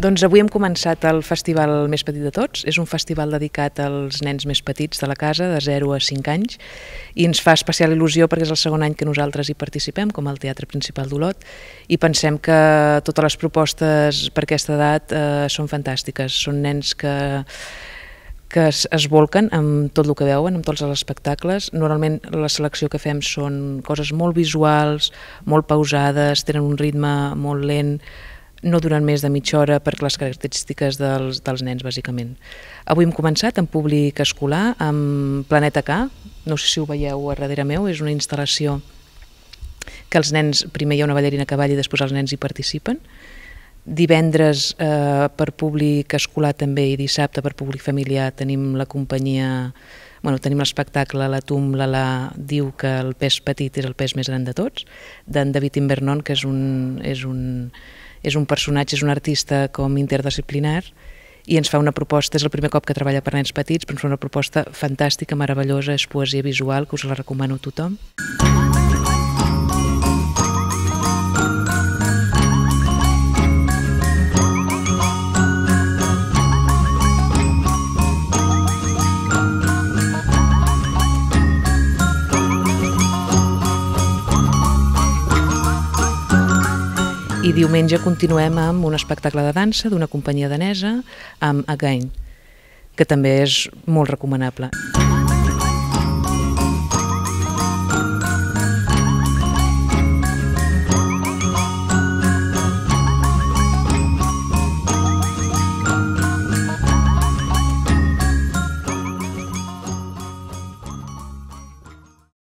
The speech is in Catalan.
Doncs avui hem començat el festival més petit de tots. És un festival dedicat als nens més petits de la casa, de 0 a 5 anys, i ens fa especial il·lusió perquè és el segon any que nosaltres hi participem, com al Teatre Principal d'Olot, i pensem que totes les propostes per aquesta edat eh, són fantàstiques. Són nens que que es, es volquen amb tot el que veuen, amb tots els espectacles. Normalment la selecció que fem són coses molt visuals, molt pausades, tenen un ritme molt lent, no duren més de mitja hora per les característiques dels, dels nens, bàsicament. Avui hem començat en públic escolar amb Planeta K, no sé si ho veieu a darrere meu, és una instal·lació que els nens, primer hi ha una ballarina a cavall i després els nens hi participen. Divendres eh, per públic escolar també i dissabte per públic familiar tenim la companyia, bueno, tenim l'espectacle La Tum, la La diu que el pes petit és el pes més gran de tots, d'en David Invernon, que és un, és un, és un personatge, és un artista com interdisciplinar i ens fa una proposta, és el primer cop que treballa per nens petits, però ens fa una proposta fantàstica, meravellosa, és poesia visual, que us la recomano a tothom. I diumenge continuem amb un espectacle de dansa d'una companyia danesa amb Again, que també és molt recomanable.